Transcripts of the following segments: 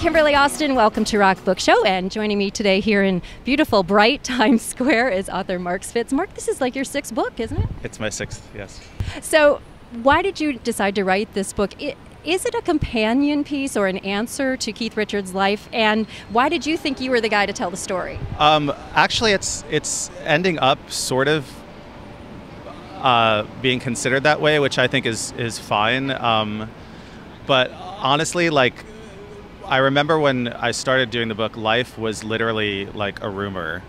Kimberly Austin. Welcome to Rock Book Show. And joining me today here in beautiful, bright Times Square is author Marc Spitz. Marc, this is like your sixth book, isn't it? It's my sixth, yes. So, why did you decide to write this book? Is it a companion piece or an answer to Keith Richards' life? And why did you think you were the guy to tell the story? Um, actually, it's it's ending up sort of uh, being considered that way, which I think is is fine. Um, but honestly, like I remember when I started doing the book, life was literally like a rumor.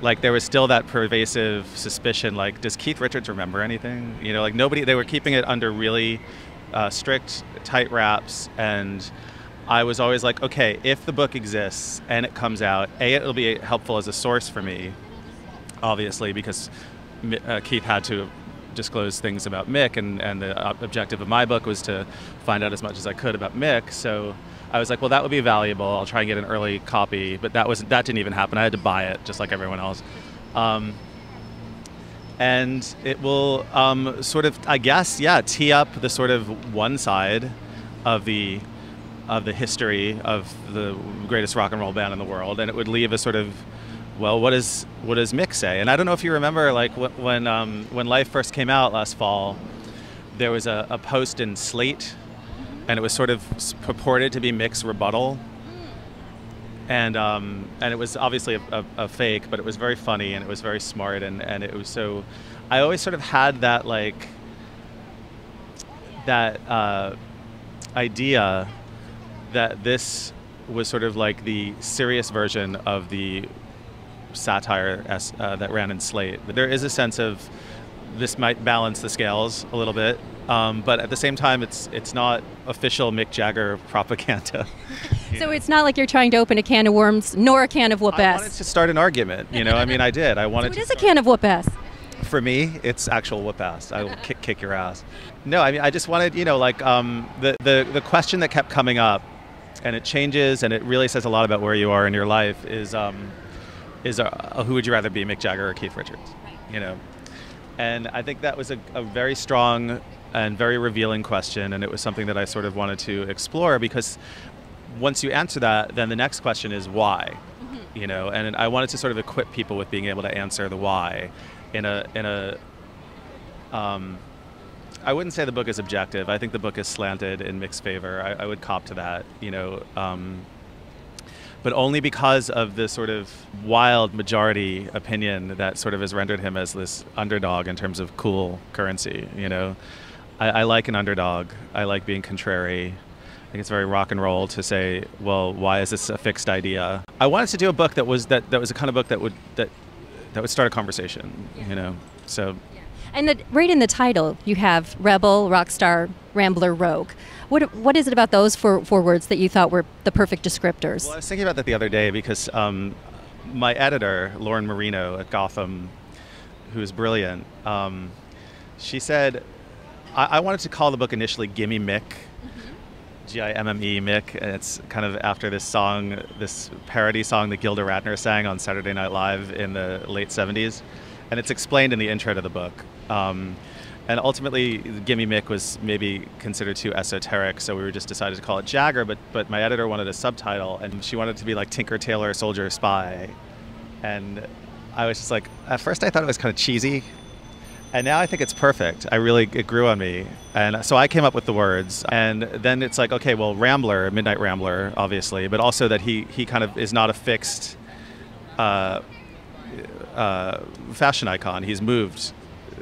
Like there was still that pervasive suspicion. Like, does Keith Richards remember anything? You know, like nobody. They were keeping it under really uh, strict, tight wraps, and I was always like, okay, if the book exists and it comes out, a it'll be helpful as a source for me, obviously, because uh, Keith had to disclose things about Mick, and, and the objective of my book was to find out as much as I could about Mick. So I was like, well, that would be valuable. I'll try and get an early copy, but that was that didn't even happen. I had to buy it just like everyone else. Um, and it will um, sort of, I guess, yeah, tee up the sort of one side of the of the history of the greatest rock and roll band in the world, and it would leave a sort of, well, what does what does Mick say? And I don't know if you remember, like when um, when Life first came out last fall, there was a, a post in Slate and it was sort of purported to be Mick's rebuttal. And um, and it was obviously a, a, a, fake, but it was very funny and it was very smart and, and it was so. I always sort of had that like that uh, idea that this was sort of like the serious version of the satire uh, that ran in Slate. There is a sense of this might balance the scales a little bit um, but at the same time, it's it's not official Mick Jagger propaganda. so it's not like you're trying to open a can of worms, nor a can of whoop ass. I wanted to start an argument. You know, I mean, I did. I wanted. So it is a can of whoop ass. For me, it's actual whoop ass. I will kick, kick your ass. No, I mean, I just wanted, you know, like um, the, the the question that kept coming up, and it changes, and it really says a lot about where you are in your life. Is um, is uh, who would you rather be, Mick Jagger or Keith Richards? You know, and I think that was a, a very strong and very revealing question, and it was something that I sort of wanted to explore because once you answer that, then the next question is why, mm-hmm. you know. And I wanted to sort of equip people with being able to answer the why in a in a. Um, I wouldn't say the book is objective. I think the book is slanted in Mick's favor. I, I would cop to that, you know. Um, but only because of the sort of wild majority opinion that sort of has rendered him as this underdog in terms of cool currency, you know. I, I, like an underdog. I like being contrary. I think it's very rock and roll to say, well, why is this a fixed idea? I wanted to do a book that was that, that was a kind of book that would that that would start a conversation, yeah. you know. So and the, right in the title, you have rebel, rock star, rambler, rogue. What, what is it about those four, four words that you thought were the perfect descriptors? Well, I was thinking about that the other day because um, my editor, Lauren Marino at Gotham, who is brilliant, um, she said I, I wanted to call the book initially "Gimme Mick," mm-hmm. G I M M E Mick, and it's kind of after this song, this parody song that Gilda Radner sang on Saturday Night Live in the late '70s, and it's explained in the intro to the book. Um, and ultimately, Gimme Mick was maybe considered too esoteric, so we were just decided to call it Jagger. But but my editor wanted a subtitle, and she wanted it to be like Tinker Tailor Soldier Spy, and I was just like, at first I thought it was kind of cheesy, and now I think it's perfect. I really it grew on me, and so I came up with the words, and then it's like, okay, well, Rambler, Midnight Rambler, obviously, but also that he he kind of is not a fixed uh, uh, fashion icon. He's moved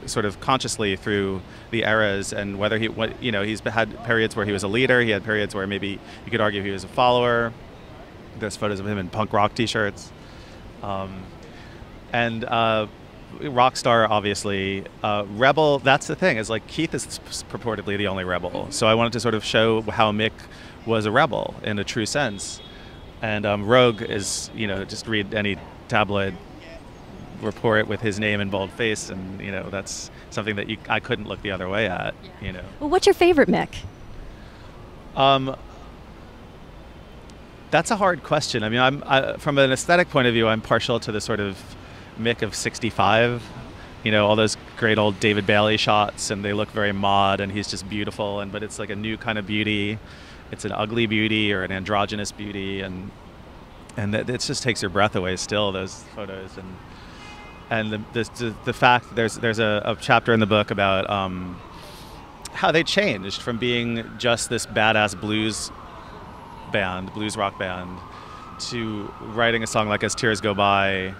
sort of consciously through the eras, and whether he, what, you know, he's had periods where he was a leader. He had periods where maybe you could argue he was a follower. There's photos of him in punk rock T-shirts, um, and. Uh, Rockstar, obviously. Uh, rebel, that's the thing, is like Keith is purportedly the only rebel. So I wanted to sort of show how Mick was a rebel in a true sense. And um, Rogue is, you know, just read any tabloid report with his name in bold face, and, you know, that's something that you, I couldn't look the other way at, you know. Well, what's your favorite Mick? Um, that's a hard question. I mean, I'm I, from an aesthetic point of view, I'm partial to the sort of Mick of 65. You know, all those great old David Bailey shots, and they look very mod, and he's just beautiful. And but it's like a new kind of beauty. it's an ugly beauty or an androgynous beauty, and and it just takes your breath away. Still, those photos and and the the, the fact there's there's a, a, chapter in the book about um, how they changed from being just this badass blues band, blues rock band, to writing a song like As Tears Go By,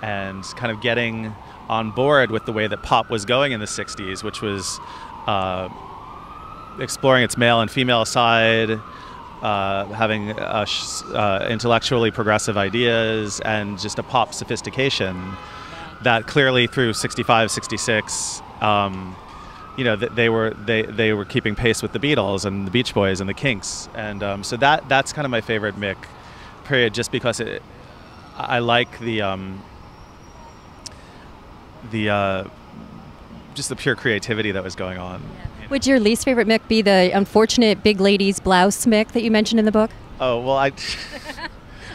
and kind of getting on board with the way that pop was going in the '60s, which was. Uh, exploring its male and female side, uh, having uh, uh, intellectually progressive ideas, and just a pop sophistication that clearly through 65, 66, um, you know, they were they, they were keeping pace with the Beatles and the Beach Boys and the Kinks, and um, so that that's kind of my favorite Mick period, just because it, I like the um, the uh, just the pure creativity that was going on. Would your least favorite Mick be the unfortunate big lady's blouse Mick that you mentioned in the book? Oh well, I.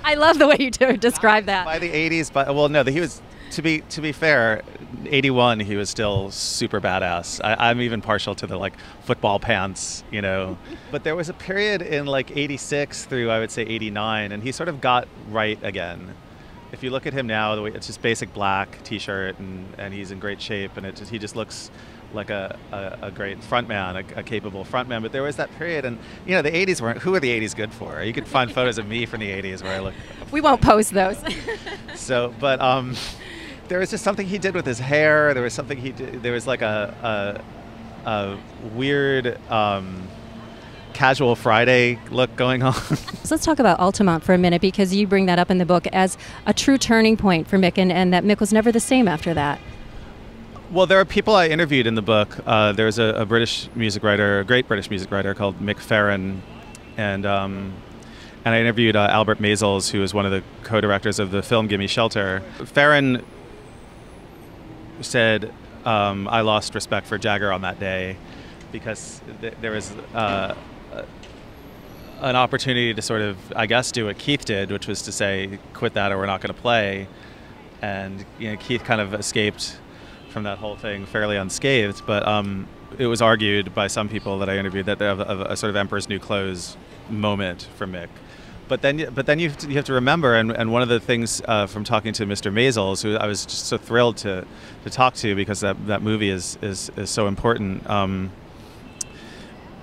I love the way you describe that. By the '80s, but well, no, he was to be to be fair, '81 he was still super badass. I, am even partial to the like football pants, you know. but there was a period in like '86 through I would say '89, and he sort of got right again. If you look at him now, the way it's just basic black T-shirt, and, and he's in great shape, and it just, he just looks like a, a, a great frontman, a, a capable frontman. But there was that period, and you know, the '80s weren't. Who are the '80s good for? You could find photos of me from the '80s where I look. We won't post those. so, but um, there was just something he did with his hair. There was something he did. There was like a a, a weird. Um, casual Friday look going on. so let's talk about Altamont for a minute because you bring that up in the book as a true turning point for Mick and, and that Mick was never the same after that. Well, there are people I interviewed in the book. Uh, there's a, a, British music writer, a great British music writer called Mick Farren, and um, and I interviewed uh, Albert Maysles, who is one of the co-directors of the film Gimme Shelter. Farren said, um, "I lost respect for Jagger on that day because th- there was." Uh, an opportunity to sort of, I guess, do what Keith did, which was to say, "Quit that, or we're not going to play." And you know, Keith kind of escaped from that whole thing fairly unscathed, but um, it was argued by some people that I interviewed that they have a, a, sort of Emperor's New Clothes moment for Mick. But then, but then you have to, you have to remember, and, and one of the things uh, from talking to Mr. Maysles, who I was just so thrilled to, to talk to because that, that movie is, is, is so important, um,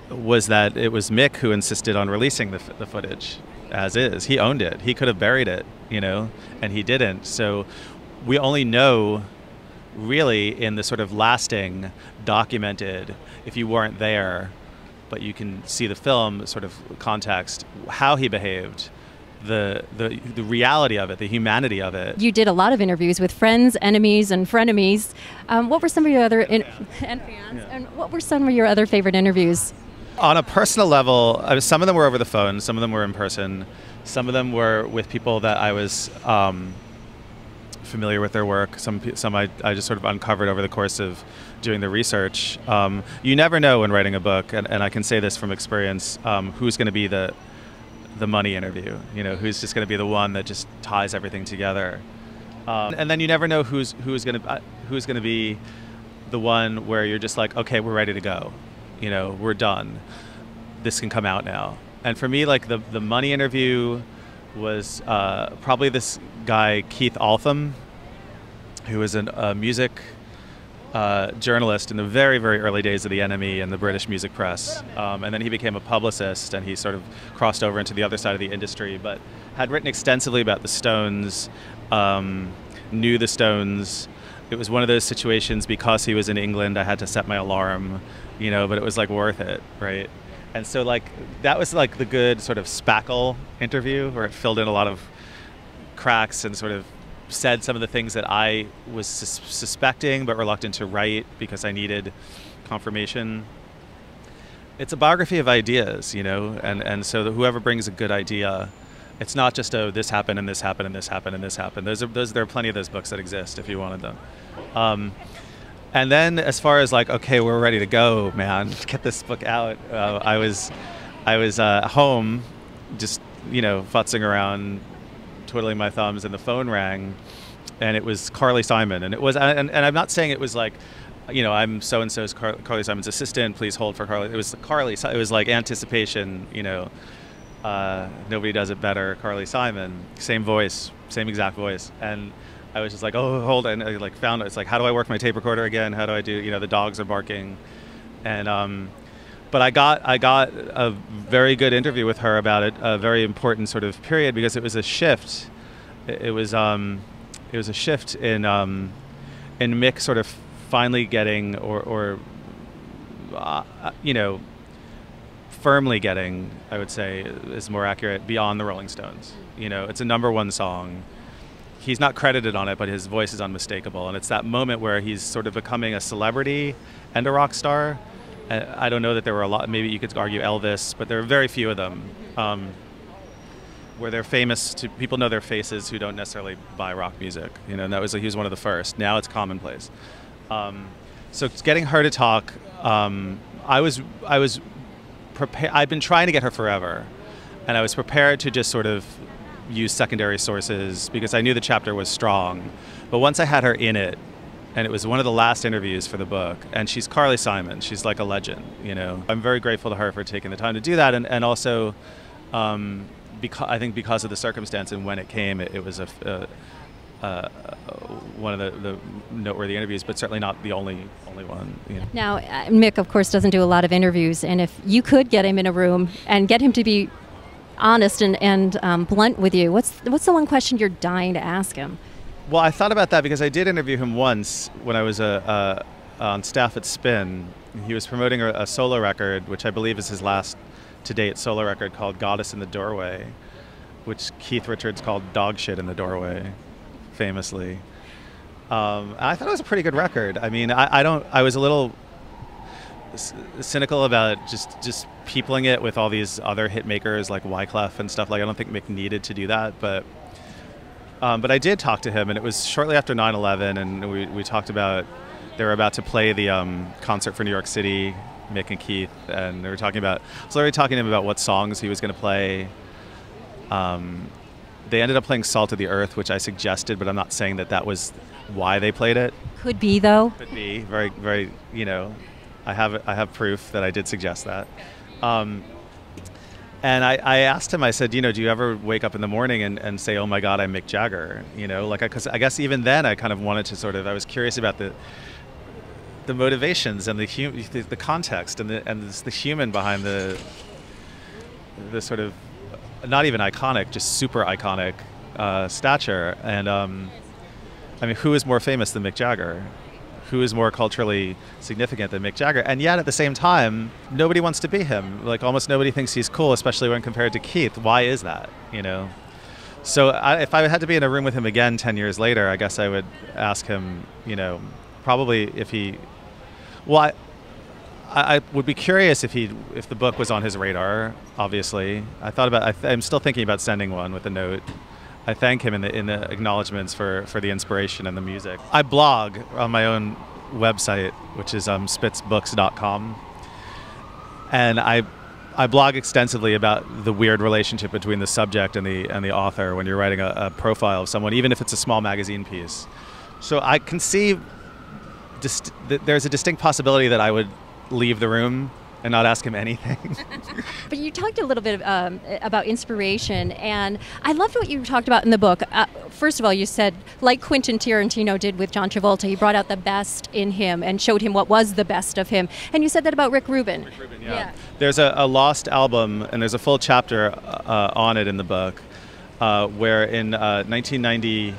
was that it was Mick who insisted on releasing the, the footage as is. He owned it. He could have buried it, you know, and he didn't. So we only know really in the sort of lasting, documented, if you weren't there, but you can see the film sort of context, how he behaved. The, the the reality of it, the humanity of it. You did a lot of interviews with friends, enemies, and frenemies. Um, what were some of your other in- and fans? Yeah. And what were some of your other favorite interviews? On a personal level, uh, some of them were over the phone, some of them were in person, some of them were with people that I was um, familiar with their work. Some some I, I just sort of uncovered over the course of doing the research. Um, you never know when writing a book, and, and I can say this from experience. Um, who's going to be the the money interview? You know, who's just going to be the one that just ties everything together? Um, and then you never know who's who's going to uh, who's going to be the one where you're just like, okay, we're ready to go. You know, we're done. This can come out now. And for me, like the the money interview was uh, probably this guy Keith Altham, who was an, a music uh, journalist in the very, very early days of the NME and the British music press. Um, and then he became a publicist and he sort of crossed over into the other side of the industry, but had written extensively about the Stones, um, knew the Stones. It was one of those situations because he was in England, I had to set my alarm, you know, but it was like worth it, right? And so, like, that was like the good sort of spackle interview where it filled in a lot of cracks and sort of said some of the things that I was sus- suspecting but reluctant to write because I needed confirmation. It's a biography of ideas, you know, and, and so whoever brings a good idea, it's not just oh this happened and this happened and this happened and this happened. Those are those there are plenty of those books that exist if you wanted them. Um, and then as far as like okay we're ready to go man get this book out uh, I was I was uh, home just you know futzing around twiddling my thumbs, and the phone rang, and it was Carly Simon, and it was, and, and I'm not saying it was like you know, I'm so and so's Carly Simon's assistant. Please hold for Carly. It was Carly. It was like anticipation. You know, uh, nobody does it better. Carly Simon, same voice, same exact voice, and I was just like, oh, hold, and I like found it. It's like, how do I work my tape recorder again? How do I do? You know, the dogs are barking, and um, but I got I got a very good interview with her about it, a very important sort of period because it was a shift. It, was um, it was a shift in um, in Mick sort of finally getting or, or uh, you know firmly getting i would say is more accurate beyond the rolling stones. You know it's a number one song. He's not credited on it but his voice is unmistakable. And it's that moment where he's sort of becoming a celebrity and a rock star i don't know that there were a lot maybe you could argue elvis but there are very few of them um, where they're famous to people know their faces who don't necessarily buy rock music you know and that was he was one of the first now it's commonplace um, so getting her to talk, um, I was I was prepared. I've been trying to get her forever, and I was prepared to just sort of use secondary sources because I knew the chapter was strong. But once I had her in it, and it was one of the last interviews for the book, and she's Carly Simon. She's like a legend, you know. I'm very grateful to her for taking the time to do that, and, and also. Um, because I think because of the circumstance and when it came, it, it was a, a one of the, the, noteworthy interviews, but certainly not the only only one. You know. Now, uh, Mick, of course, doesn't do a lot of interviews, and if you could get him in a room and get him to be honest and, and um, blunt with you, what's what's the one question you're dying to ask him? Well, I thought about that because I did interview him once when I was uh, uh, on staff at Spin. He was promoting a, a solo record, which I believe is his last to date solo record called Goddess in the Doorway, which Keith Richards called Dog Shit in the Doorway famously. Um, I thought it was a pretty good record. I mean, I, I don't. I was a little cynical about just just peopling it with all these other hit makers like Wyclef and stuff. Like, I don't think Mick needed to do that, but um, but I did talk to him, and it was shortly after 9/11, and we we talked about they were about to play the um, concert for New York City, Mick and Keith, and they were talking about. So they were talking to him about what songs he was going to play. Um, they ended up playing Salt of the Earth, which I suggested, but I'm not saying that that was why they played it. Could be though. Could be very, very. You know, I have I have proof that I did suggest that. Um, and I, I, asked him, I said, you know, do you ever wake up in the morning and, and say, oh my God, I'm Mick Jagger? You know, like, because I, I guess even then I kind of wanted to sort of, I was curious about the the motivations and the hum, the, the context and the and the human behind the the sort of not even iconic, just super iconic uh, stature. And um, I mean, who is more famous than Mick Jagger? Who is more culturally significant than Mick Jagger? And yet, at the same time, nobody wants to be him. Like almost nobody thinks he's cool, especially when compared to Keith. Why is that? You know. So I, if I had to be in a room with him again ten years later, I guess I would ask him. You know, probably if he. Well, I, I, I, would be curious if he if the book was on his radar. Obviously, I thought about. I am still thinking about sending one with a note. I thank him in the in the acknowledgments for for the inspiration and the music. I blog on my own website, which is um, spitzbooks.com, and I I blog extensively about the weird relationship between the subject and the and the author when you're writing a, a profile of someone, even if it's a small magazine piece. So I can see dist- there's a distinct possibility that I would leave the room and not ask him anything. but you talked a little bit um, about inspiration, and I loved what you talked about in the book. Uh, first of all, you said, like Quentin Tarantino did with John Travolta, he brought out the best in him and showed him what was the best of him. And you said that about Rick Rubin. Rick Rubin, yeah. yeah. There's a, a, lost album, and there's a full chapter uh, on it in the book, uh, where in 1992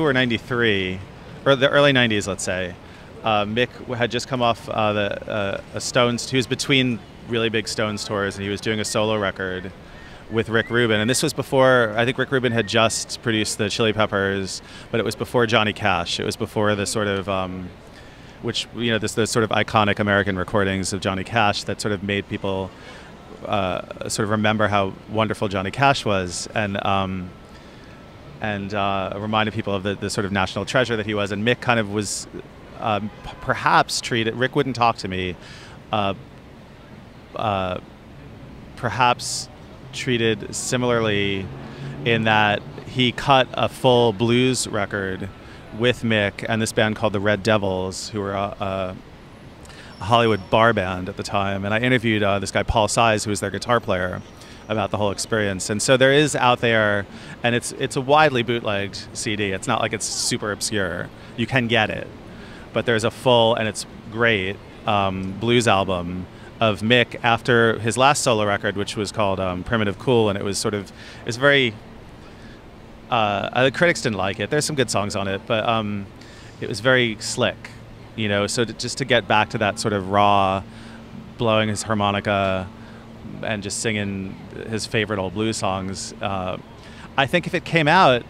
uh, or 93, or the early 90s, let's say, uh, Mick had just come off uh, the uh, a Stones. He was between really big Stones tours, and he was doing a solo record with Rick Rubin. And this was before I think Rick Rubin had just produced the Chili Peppers, but it was before Johnny Cash. It was before the sort of um, which you know this the sort of iconic American recordings of Johnny Cash that sort of made people uh, sort of remember how wonderful Johnny Cash was, and. Um, and uh, reminded people of the, the sort of national treasure that he was. And Mick kind of was um, perhaps treated. Rick wouldn't talk to me. Uh, uh, perhaps treated similarly in that he cut a full blues record with Mick and this band called the Red Devils, who were a, a, a Hollywood bar band at the time. And I interviewed uh, this guy Paul Size, who was their guitar player, about the whole experience. And so there is out there, and it's it's a widely bootlegged CD. It's not like it's super obscure. You can get it, but there's a full and it's great um, blues album of Mick after his last solo record, which was called um, Primitive Cool, and it was sort of it's very. Uh, the critics didn't like it. There's some good songs on it, but um, it was very slick, you know. So to, just to get back to that sort of raw, blowing his harmonica, and just singing his favorite old blues songs. Uh, I think if it came out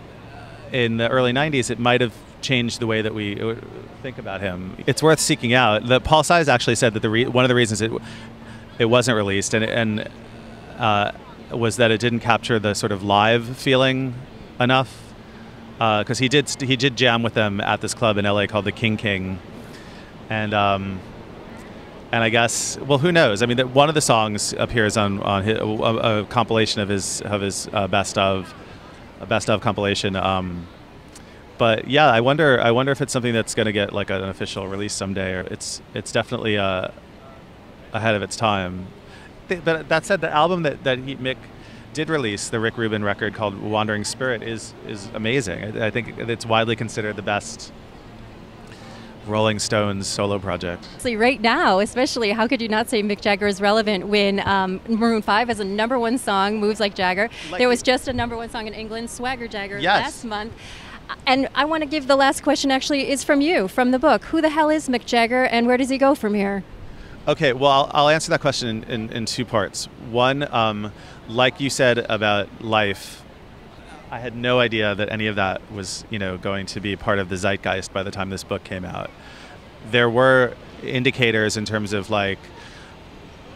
in the early '90s, it might have changed the way that we uh, think about him. It's worth seeking out. The Paul Size actually said that the one of the reasons it it wasn't released and and uh, was that it didn't capture the sort of live feeling enough because uh, he did he did jam with them at this club in LA called the King King, and um, and I guess well who knows I mean that one of the songs appears on on his, a, a, compilation of his of his uh, best of best of compilation. Um, but yeah, I wonder I wonder if it's something that's going to get like an official release someday. Or it's it's definitely uh, ahead of its time. But that said, the album that that he, Mick did release, the Rick Rubin record called Wandering Spirit, is is amazing. I, I think it's widely considered the best Rolling Stones solo project. See, Right now, especially, how could you not say Mick Jagger is relevant when um, Maroon 5 has a number one song, Moves Like Jagger? Like there was just a number one song in England, Swagger Jagger, yes. last month. And I want to give the last question actually is from you, from the book. Who the hell is Mick Jagger and where does he go from here? Okay, well, I'll, I'll answer that question in, in, in two parts. One, um, like you said about life, I had no idea that any of that was, you know, going to be part of the zeitgeist by the time this book came out. There were indicators in terms of like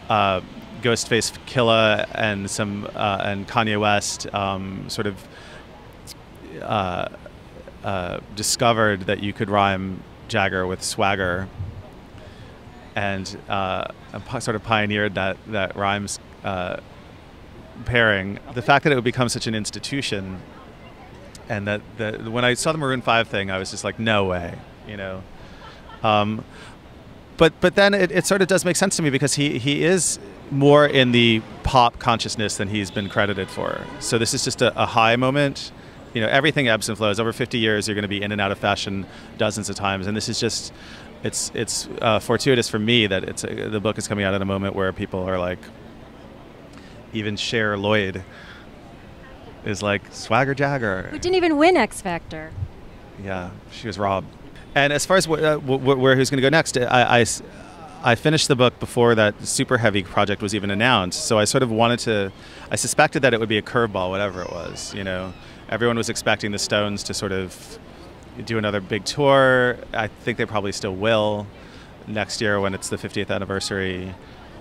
uh, Ghostface Killah and some uh, and Kanye West um, sort of uh, uh discovered that you could rhyme Jagger with swagger and uh, sort of pioneered that that rhymes uh, pairing. The fact that it would become such an institution, and that when I saw the Maroon Five thing, I was just like, no way, you know. Um, but but then it, it sort of does make sense to me because he he is more in the pop consciousness than he's been credited for. So this is just a, a high moment. You know, everything ebbs and flows. Over 50 years, you're going to be in and out of fashion dozens of times, and this is just it's it's uh, fortuitous for me that it's a, the book is coming out at a moment where people are like, even Cher Lloyd is like Swagger Jagger, who didn't even win X Factor. Yeah, she was robbed. And as far as uh, wh- where who's going to go next, I, I, I finished the book before that SuperHeavy project was even announced. So I sort of wanted to, I suspected that it would be a curveball, whatever it was. You know, everyone was expecting the Stones to sort of do another big tour. I think they probably still will next year when it's the 50th anniversary.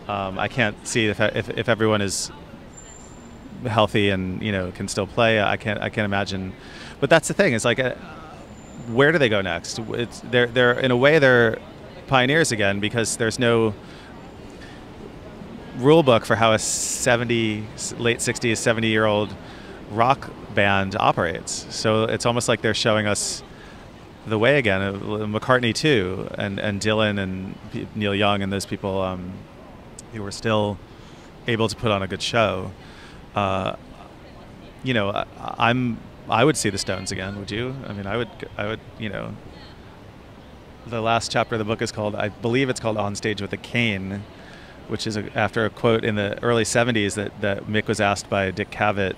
Um, I can't see if, if, if everyone is healthy and you know can still play. I can't I can't imagine. But that's the thing. It's like, uh, where do they go next? It's they're they're in a way they're pioneers again because there's no rule book for how a 70 late 60s 70 year old rock band operates. So it's almost like they're showing us the way again. Uh, McCartney too, and and Dylan and Neil Young and those people um, who were still able to put on a good show. Uh, you know, I, am I would see the Stones again. Would you? I mean, I would. I would. You know, the last chapter of the book is called. I believe it's called "On Stage with a Cane," which is a, after a quote in the early '70s that that Mick was asked by Dick Cavett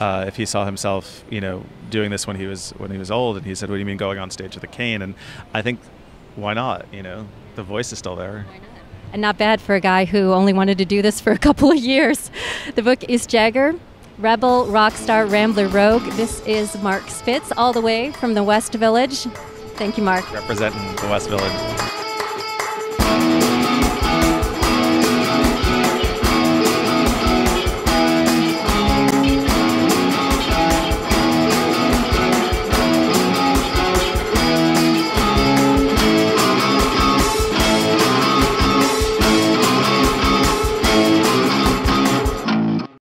uh, if he saw himself, you know, doing this when he was when he was old, and he said, "What do you mean going on stage with a cane?" And I think, why not? You know, the voice is still there. And not bad for a guy who only wanted to do this for a couple of years. The book is Jagger, Rebel, Rockstar, Rambler, Rogue. This is Marc Spitz, all the way from the West Village. Thank you, Marc. Representing the West Village.